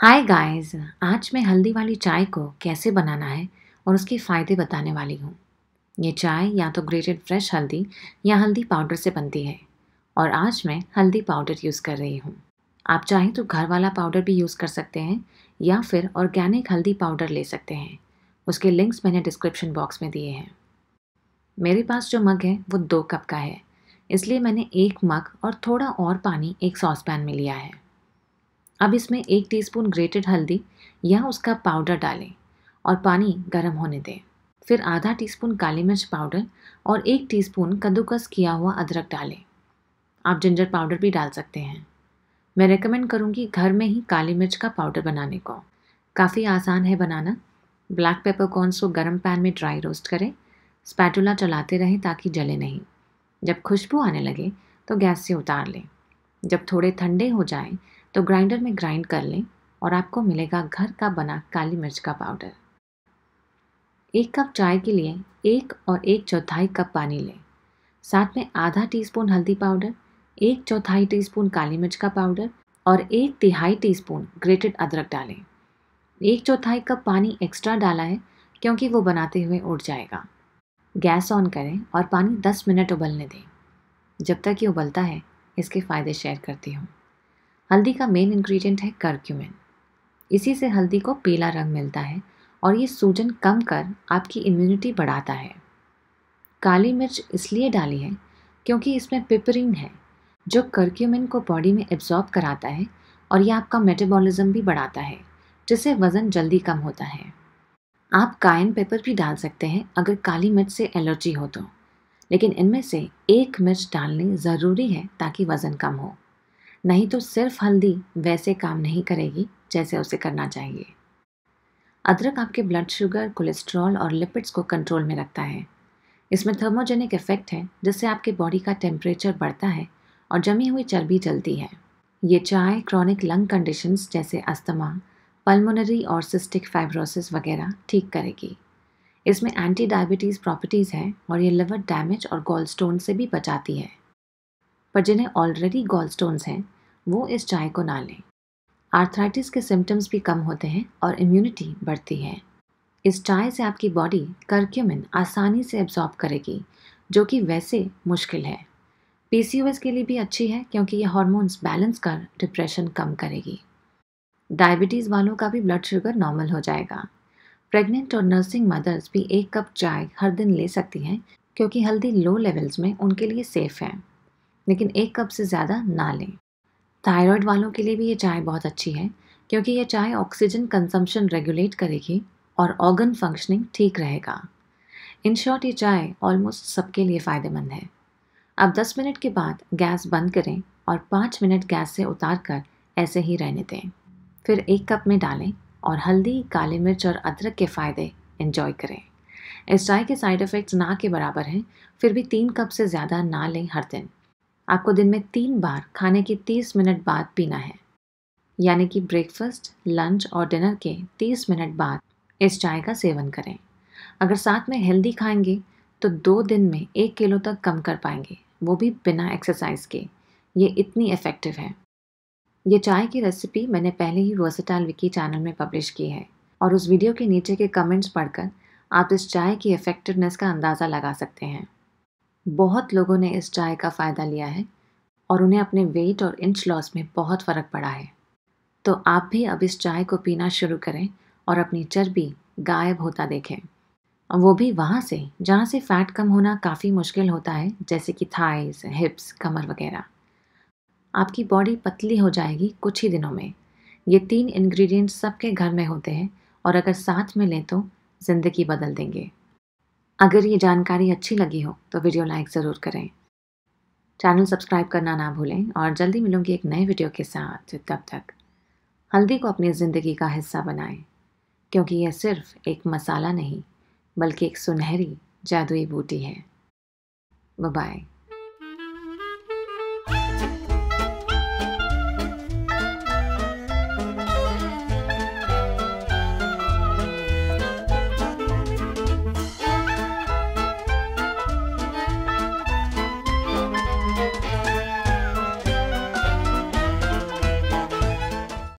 Hi guys आज मैं हल्दी वाली चाय को कैसे बनाना है और उसके फ़ायदे बताने वाली हूँ। ये चाय या तो ग्रेटेड फ्रेश हल्दी या हल्दी पाउडर से बनती है और आज मैं हल्दी पाउडर यूज़ कर रही हूँ। आप चाहें तो घर वाला पाउडर भी यूज़ कर सकते हैं या फिर ऑर्गेनिक हल्दी पाउडर ले सकते हैं। उसके लिंक्स मैंने डिस्क्रिप्शन बॉक्स में दिए हैं। मेरे पास जो मग है, वो दो कप का है। इसलिए मैंने एक मग और थोड़ा और पानी एक सॉस पैन में लिया है। अब इसमें एक टीस्पून ग्रेटेड हल्दी या उसका पाउडर डालें और पानी गर्म होने दें। फिर आधा टीस्पून काली मिर्च पाउडर और एक टीस्पून कद्दूकस किया हुआ अदरक डालें। आप जिंजर पाउडर भी डाल सकते हैं। मैं रेकमेंड करूँगी घर में ही काली मिर्च का पाउडर बनाने को। काफ़ी आसान है बनाना। ब्लैक पेपर कॉर्नस को गर्म पैन में ड्राई रोस्ट करें। स्पैटुला चलाते रहें ताकि जले नहीं। जब खुशबू आने लगे तो गैस से उतार लें। जब थोड़े ठंडे हो जाएँ तो ग्राइंडर में ग्राइंड कर लें और आपको मिलेगा घर का बना काली मिर्च का पाउडर। एक कप चाय के लिए एक और एक चौथाई कप पानी लें। साथ में आधा टीस्पून हल्दी पाउडर, एक चौथाई टीस्पून काली मिर्च का पाउडर और एक तिहाई टीस्पून ग्रेटेड अदरक डालें। एक चौथाई कप पानी एक्स्ट्रा डाला है क्योंकि वो बनाते हुए उड़ जाएगा। गैस ऑन करें और पानी 10 मिनट उबलने दें। जब तक ये उबलता है, इसके फ़ायदे शेयर करती हूँ। हल्दी का मेन इंग्रेडिएंट है करक्यूमिन इसी से हल्दी को पीला रंग मिलता है और ये सूजन कम कर आपकी इम्यूनिटी बढ़ाता है। काली मिर्च इसलिए डाली है क्योंकि इसमें पिपरिन है, जो करक्यूमिन को बॉडी में एब्जॉर्ब कराता है और यह आपका मेटाबॉलिज्म भी बढ़ाता है, जिससे वज़न जल्दी कम होता है। आप कायन पेपर भी डाल सकते हैं अगर काली मिर्च से एलर्जी हो तो लेकिन इनमें से एक मिर्च डालनी ज़रूरी है ताकि वज़न कम हो। नहीं तो सिर्फ़ हल्दी वैसे काम नहीं करेगी जैसे उसे करना चाहिए। अदरक आपके ब्लड शुगर कोलेस्ट्रॉल और लिपिड्स को कंट्रोल में रखता है। इसमें थर्मोजेनिक इफ़ेक्ट है, जिससे आपके बॉडी का टेम्परेचर बढ़ता है और जमी हुई चर्बी जलती है। ये चाय क्रॉनिक लंग कंडीशंस जैसे अस्थमा पल्मोनरी और सिस्टिक फाइब्रोसिस वगैरह ठीक करेगी। इसमें एंटी डायबिटीज़ प्रॉपर्टीज़ है और ये लिवर डैमेज और गोल स्टोन से भी बचाती है। पर जिन्हें ऑलरेडी गॉल हैं वो इस चाय को ना लें। आर्थराइटिस के सिम्टम्स भी कम होते हैं और इम्यूनिटी बढ़ती है। इस चाय से आपकी बॉडी करक्यूमिन आसानी से एब्जॉर्ब करेगी, जो कि वैसे मुश्किल है। पीसीओएस के लिए भी अच्छी है, क्योंकि ये हार्मोन्स बैलेंस कर डिप्रेशन कम करेगी। डायबिटीज़ वालों का भी ब्लड शुगर नॉर्मल हो जाएगा। प्रेग्नेंट और नर्सिंग मदर्स भी एक कप चाय हर दिन ले सकती हैं, क्योंकि हल्दी लो लेवल्स में उनके लिए सेफ़ है। लेकिन एक कप से ज़्यादा ना लें। थायराइड वालों के लिए भी ये चाय बहुत अच्छी है, क्योंकि ये चाय ऑक्सीजन कंजम्पशन रेगुलेट करेगी और ऑर्गन फंक्शनिंग ठीक रहेगा। इन शॉर्ट ये चाय ऑलमोस्ट सबके लिए फ़ायदेमंद है। अब 10 मिनट के बाद गैस बंद करें और 5 मिनट गैस से उतार कर ऐसे ही रहने दें। फिर एक कप में डालें और हल्दी, काली मिर्च और अदरक के फ़ायदे इन्जॉय करें। इस चाय के साइड इफ़ेक्ट्स ना के बराबर हैं, फिर भी तीन कप से ज़्यादा ना लें हर दिन। आपको दिन में तीन बार खाने के तीस मिनट बाद पीना है। यानी कि ब्रेकफास्ट लंच और डिनर के तीस मिनट बाद इस चाय का सेवन करें। अगर साथ में हेल्दी खाएँगे तो दो दिन में एक किलो तक कम कर पाएँगे। वो भी बिना एक्सरसाइज के। ये इतनी इफ़ेक्टिव है। ये चाय की रेसिपी मैंने पहले ही वर्सटाइल विकी चैनल में पब्लिश की है और उस वीडियो के नीचे के कमेंट्स पढ़कर आप इस चाय की इफ़ेक्टिवनेस का अंदाज़ा लगा सकते हैं। बहुत लोगों ने इस चाय का फ़ायदा लिया है और उन्हें अपने वेट और इंच लॉस में बहुत फ़र्क पड़ा है। तो आप भी अब इस चाय को पीना शुरू करें और अपनी चर्बी गायब होता देखें। वो भी वहाँ से, जहाँ से फ़ैट कम होना काफ़ी मुश्किल होता है, जैसे कि थाइस, हिप्स, कमर वगैरह। आपकी बॉडी पतली हो जाएगी कुछ ही दिनों में। ये तीन इंग्रेडिएंट्स सबके घर में होते हैं और अगर साथ में लें तो ज़िंदगी बदल देंगे। अगर ये जानकारी अच्छी लगी हो तो वीडियो लाइक ज़रूर करें। चैनल सब्सक्राइब करना ना भूलें और जल्दी मिलूँगी एक नए वीडियो के साथ। तब तक हल्दी को अपनी ज़िंदगी का हिस्सा बनाएँ, क्योंकि यह सिर्फ़ एक मसाला नहीं, बल्कि एक सुनहरी, जादुई बूटी है। बाय